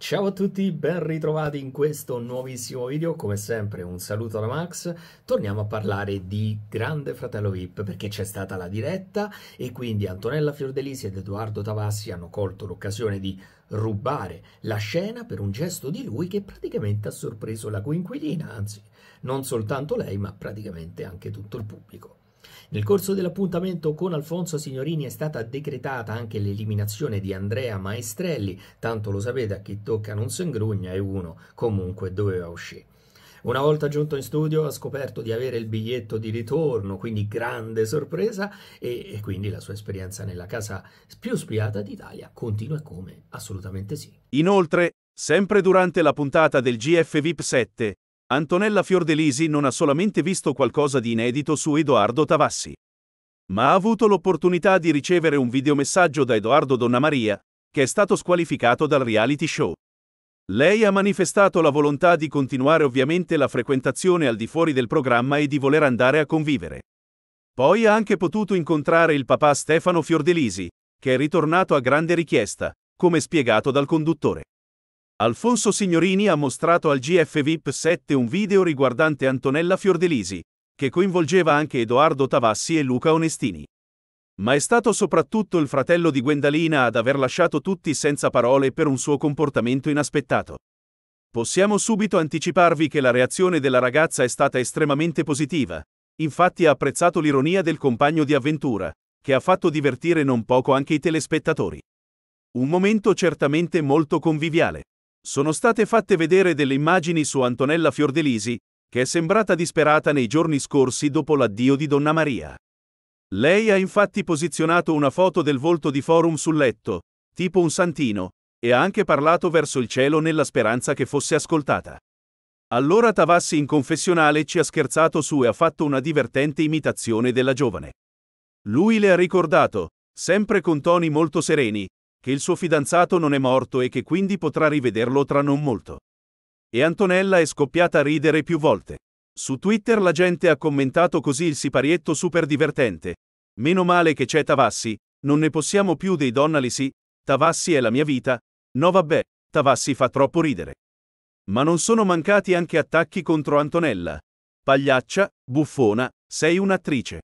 Ciao a tutti, ben ritrovati in questo nuovissimo video, come sempre un saluto da Max, torniamo a parlare di Grande Fratello VIP perché c'è stata la diretta e quindi Antonella Fiordelisi ed Edoardo Tavassi hanno colto l'occasione di rubare la scena per un gesto di lui che praticamente ha sorpreso la coinquilina, anzi non soltanto lei ma praticamente anche tutto il pubblico. Nel corso dell'appuntamento con Alfonso Signorini è stata decretata anche l'eliminazione di Andrea Maestrelli, tanto lo sapete a chi tocca non si ingrugna e uno comunque doveva uscire. Una volta giunto in studio ha scoperto di avere il biglietto di ritorno, quindi grande sorpresa e, e quindi la sua esperienza nella casa più spiata d'Italia continua come assolutamente sì. Inoltre, sempre durante la puntata del GF VIP 7, Antonella Fiordelisi non ha solamente visto qualcosa di inedito su Edoardo Tavassi, ma ha avuto l'opportunità di ricevere un videomessaggio da Edoardo Donnamaria, che è stato squalificato dal reality show. Lei ha manifestato la volontà di continuare ovviamente la frequentazione al di fuori del programma e di voler andare a convivere. Poi ha anche potuto incontrare il papà Stefano Fiordelisi, che è ritornato a grande richiesta, come spiegato dal conduttore. Alfonso Signorini ha mostrato al GF VIP 7 un video riguardante Antonella Fiordelisi, che coinvolgeva anche Edoardo Tavassi e Luca Onestini. Ma è stato soprattutto il fratello di Gwendalina ad aver lasciato tutti senza parole per un suo comportamento inaspettato. Possiamo subito anticiparvi che la reazione della ragazza è stata estremamente positiva, infatti ha apprezzato l'ironia del compagno di avventura, che ha fatto divertire non poco anche i telespettatori. Un momento certamente molto conviviale. Sono state fatte vedere delle immagini su Antonella Fiordelisi, che è sembrata disperata nei giorni scorsi dopo l'addio di Donna Maria. Lei ha infatti posizionato una foto del volto di Forum sul letto, tipo un santino, e ha anche parlato verso il cielo nella speranza che fosse ascoltata. Allora Tavassi in confessionale ci ha scherzato su e ha fatto una divertente imitazione della giovane. Lui le ha ricordato, sempre con toni molto sereni, che il suo fidanzato non è morto e che quindi potrà rivederlo tra non molto. E Antonella è scoppiata a ridere più volte. Su Twitter la gente ha commentato così il siparietto super divertente. Meno male che c'è Tavassi, non ne possiamo più dei Donnelly sì, Tavassi è la mia vita. No vabbè, Tavassi fa troppo ridere. Ma non sono mancati anche attacchi contro Antonella. Pagliaccia, buffona, sei un'attrice.